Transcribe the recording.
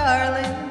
darling.